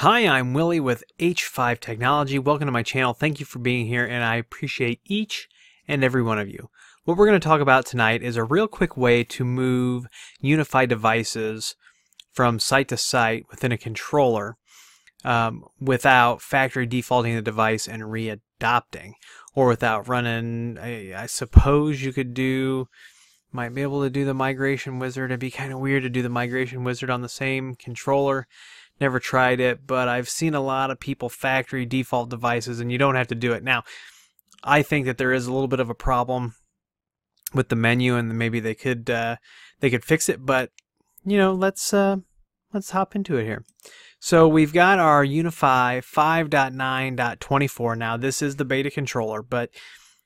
Hi, I'm Willie with H5 Technology. Welcome to my channel. Thank you for being here, and I appreciate each and every one of you. What we're going to talk about tonight is a real quick way to move UniFi devices from site to site within a controller um, without factory defaulting the device and readopting, or without running. I, I suppose you could do might be able to do the migration wizard. It'd be kind of weird to do the migration wizard on the same controller. Never tried it, but I've seen a lot of people factory default devices and you don't have to do it. Now, I think that there is a little bit of a problem with the menu and maybe they could uh, they could fix it, but you know, let's uh, let's hop into it here. So we've got our UniFi 5.9.24. Now this is the beta controller, but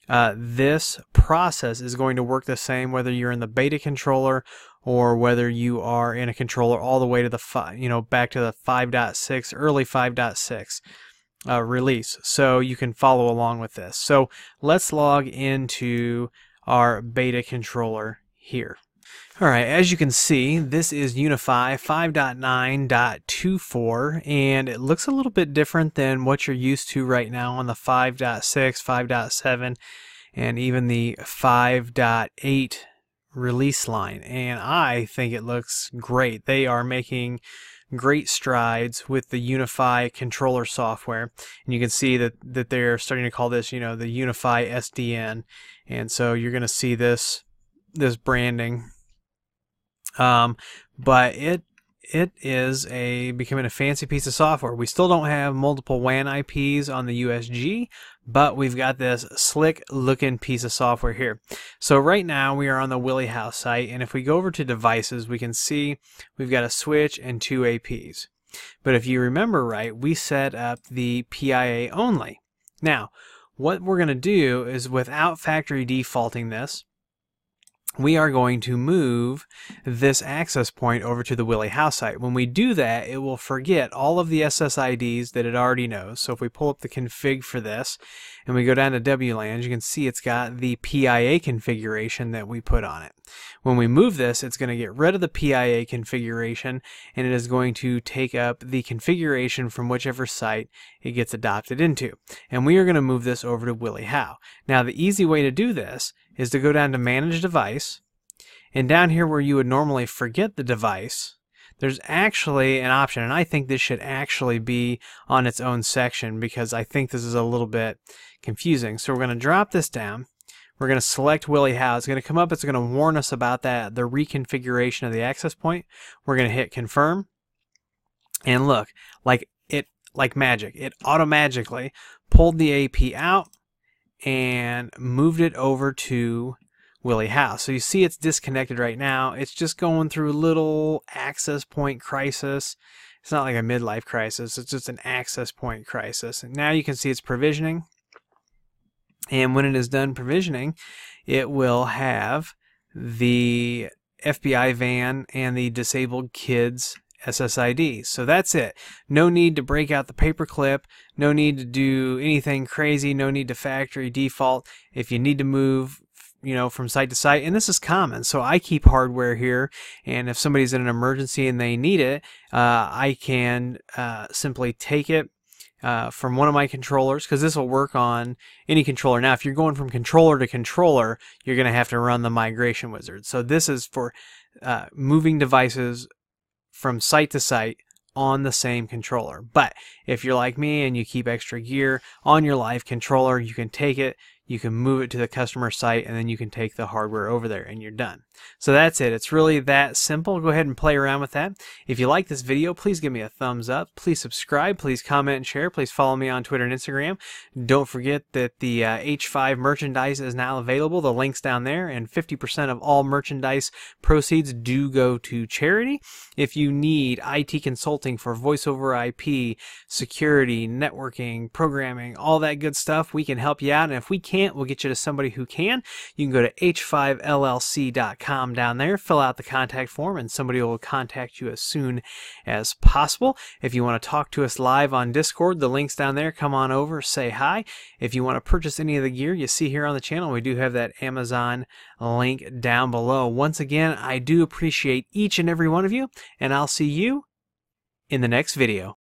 uh, this process is going to work the same whether you're in the beta controller or whether you are in a controller all the way to the you know back to the 5.6 early 5.6 uh, release. So you can follow along with this. So let's log into our beta controller here. Alright, as you can see, this is UniFi 5.9.24, and it looks a little bit different than what you're used to right now on the 5.6, 5.7, and even the 5.8 release line and I think it looks great. They are making great strides with the UniFi controller software and you can see that that they're starting to call this you know the UniFi SDN and so you're going to see this this branding um, but it it is a becoming a fancy piece of software. We still don't have multiple WAN IPs on the USG, but we've got this slick looking piece of software here. So right now we are on the Willie House site, and if we go over to devices, we can see we've got a switch and two APs. But if you remember right, we set up the PIA only. Now, what we're going to do is without factory defaulting this, we are going to move this access point over to the Willie House site. When we do that, it will forget all of the SSIDs that it already knows. So if we pull up the config for this and we go down to WLANs, you can see it's got the PIA configuration that we put on it. When we move this, it's going to get rid of the PIA configuration and it is going to take up the configuration from whichever site it gets adopted into. And we are going to move this over to Willie How. Now the easy way to do this is to go down to Manage Device, and down here where you would normally forget the device, there's actually an option, and I think this should actually be on its own section because I think this is a little bit confusing. So we're going to drop this down. We're going to select Willie How. It's going to come up. It's going to warn us about that, the reconfiguration of the access point. We're going to hit confirm. And look, like it, like magic, it automatically pulled the AP out, and moved it over to Willie House. So you see it's disconnected right now. It's just going through a little access point crisis. It's not like a midlife crisis. It's just an access point crisis. And now you can see it's provisioning. And when it is done provisioning, it will have the FBI van and the disabled kids SSID. So that's it. No need to break out the paperclip. No need to do anything crazy. No need to factory default. If you need to move, you know, from site to site, and this is common. So I keep hardware here, and if somebody's in an emergency and they need it, uh, I can uh, simply take it. Uh, from one of my controllers because this will work on any controller. Now, if you're going from controller to controller, you're going to have to run the migration wizard. So this is for uh, moving devices from site to site on the same controller. But if you're like me and you keep extra gear on your live controller, you can take it, you can move it to the customer site and then you can take the hardware over there and you're done. So that's it. It's really that simple. Go ahead and play around with that. If you like this video, please give me a thumbs up. Please subscribe. Please comment and share. Please follow me on Twitter and Instagram. Don't forget that the uh, H5 merchandise is now available. The link's down there and 50% of all merchandise proceeds do go to charity. If you need IT consulting for voice over IP, security, networking, programming, all that good stuff, we can help you out. And if we can't, can't, we'll get you to somebody who can. You can go to h5llc.com down there, fill out the contact form, and somebody will contact you as soon as possible. If you want to talk to us live on Discord, the link's down there. Come on over, say hi. If you want to purchase any of the gear you see here on the channel, we do have that Amazon link down below. Once again, I do appreciate each and every one of you, and I'll see you in the next video.